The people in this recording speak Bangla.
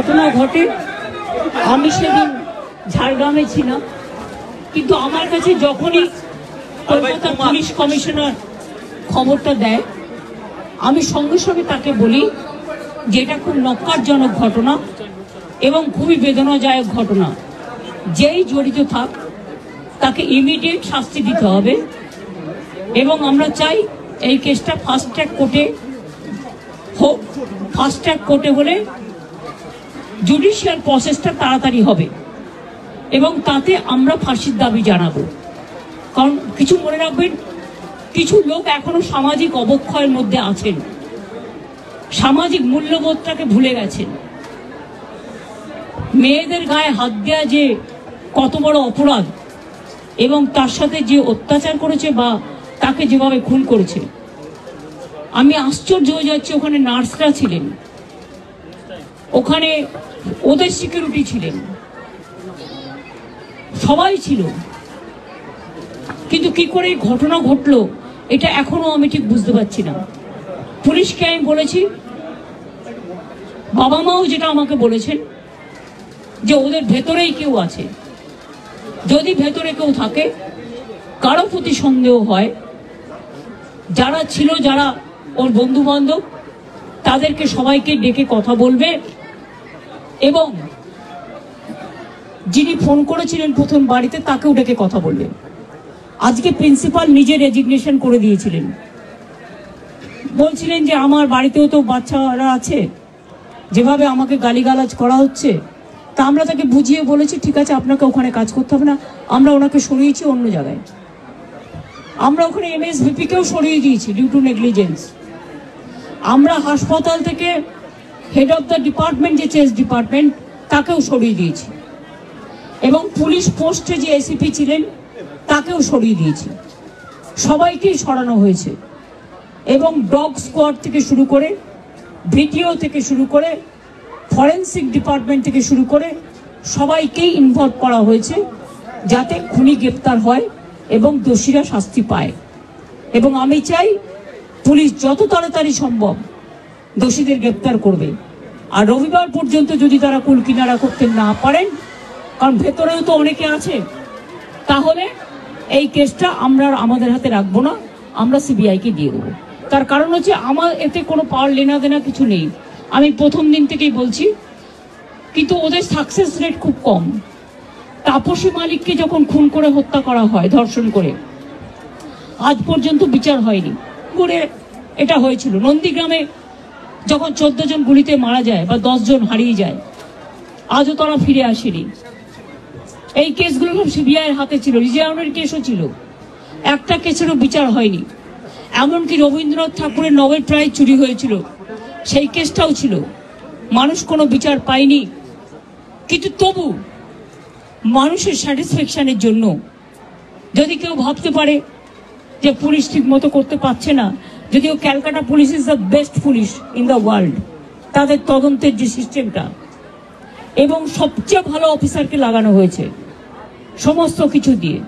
ঘটনা ঘটে। আমি সেদিন ঝাড়গ্রামে ছিলাম। কিন্তু আমার কাছে যখনই কলকাতা পুলিশ কমিশনার খবরটা দেয় আমি সঙ্গে সঙ্গে তাকে বলি যে এটা খুব নক্কারজনক ঘটনা এবং খুবই বেদনাদায়ক ঘটনা। যেই জড়িত থাক তাকে ইমিডিয়েট শাস্তি দিতে হবে এবং আমরা চাই এই কেসটা ফাস্ট ট্র্যাক কোর্টে হোক। ফাস্ট ট্র্যাক কোর্টে হলে জুডিশিয়াল প্রসেসটা তাড়াতাড়ি হবে। এবং তাতে আমরা ফাঁসির দাবি জানাব। কারণ কিছু মনে রাখবেন, কিছু লোক এখনও সামাজিক অবক্ষয়ের মধ্যে আছেন। সামাজিক মূল্যবোধটাকে ভুলে গেছেন। মেয়েদের গায়ে হাত দেওয়া যে কত বড় অপরাধ, এবং তার সাথে যে অত্যাচার করেছে বা তাকে যেভাবে খুন করেছে। আমি আশ্চর্য হয়ে যাচ্ছি, ওখানে নার্সরা ছিলেন। ওখানে ওদের সিকিউরিটি ছিলেন। সবাই ছিল। কিন্তু কি করে ঘটনা ঘটলো, এটা এখনও আমি ঠিক বুঝতে পারছি না। পুলিশকে আমি বলেছি, বাবা মাও যেটা আমাকে বলেছেন, যে ওদের ভেতরেই কেউ আছে। যদি ভেতরে কেউ থাকে, কারও প্রতি সন্দেহ হয়, যারা ছিল, যারা ওর বন্ধু বান্ধব তাদেরকে সবাইকে ডেকে কথা বলবে। এবং যিনি ফোন করেছিলেন প্রথম বাড়িতে, তাকেও ডেকে কথা বলবেন আজকে প্রিন্সিপাল নিজে রেজিগনেশন করে দিয়েছিলেন। বলছিলেন যে, আমার বাড়িতেও তো বাচ্চারা আছে। যেভাবে আমাকে গালিগালাজ করা হচ্ছে, তা আমরা তাকে বুঝিয়ে বলেছি, ঠিক আছে, আপনাকে ওখানে কাজ করতে হবে না। আমরা ওনাকে সরিয়েছি অন্য জায়গায়। আমরা ওখানে এমএসভিপিকেও সরিয়ে দিয়েছি ডিউ টু নেগলিজেন্স আমরা হাসপাতাল থেকে হেড অফ দ্য ডিপার্টমেন্ট যে চেস ডিপার্টমেন্ট তাকেও সরিয়ে দিয়েছি। এবং পুলিশ পোস্টে যে এসিপি ছিলেন, তাকেও সরিয়ে দিয়েছি। সবাইকেই সরানো হয়েছে। এবং ডগ স্কোয়াড থেকে শুরু করে ভিডিও থেকে শুরু করে ফরেন্সিক ডিপার্টমেন্ট থেকে শুরু করে, সবাইকেই ইনভলভ করা হয়েছে, যাতে খুনি গ্রেপ্তার হয় এবং দোষীরা শাস্তি পায়। এবং আমি চাই পুলিশ যত তাড়াতাড়ি সম্ভব দোষীদের গ্রেপ্তার করবে। আর রবিবার পর্যন্ত যদি তারা কুল কিনারা করতে না পারেন, কারণ ভেতরেও তো অনেকে আছে, তাহলে এই কেসটা আমরা আমাদের হাতে রাখব না, আমরা সিবিআইকে দিয়ে দেবো। তার কারণ হচ্ছে আমার এতে কোনো পাওয়ার লেনা দেনা কিছু নেই। আমি প্রথম দিন থেকেই বলছি, কিন্তু ওদের সাকসেস রেট খুব কম। তাপসী মালিককে যখন খুন করে হত্যা করা হয়, ধর্ষণ করে, আজ পর্যন্ত বিচার হয়নি। করে এটা হয়েছিল। নন্দীগ্রামে যখন চোদ্দ জন গুলিতে মারা যায় বা জন হারিয়ে যায়, আজও তারা ফিরে আসেনি। এই কেসগুলো সব সিবিআইয়ের হাতে ছিল, রিজার্ভের কেসও ছিল। একটা কেসেরও বিচার হয়নি। এমনকি রবীন্দ্রনাথ ঠাকুরের নোবেল প্রাইজ চুরি হয়েছিল, সেই কেসটাও ছিল। মানুষ কোনো বিচার পায়নি। কিন্তু তবু মানুষের স্যাটিসফ্যাকশনের জন্য যদি কেউ ভাবতে পারে যে পুলিশ ঠিক মতো করতে পারছে না যদিও Calcutta police is the best police in the world তাদের তদন্তের যে সিস্টেমটা, এবং সবচেয়ে ভালো অফিসারকে লাগানো হয়েছে, সমস্ত কিছু দিয়ে।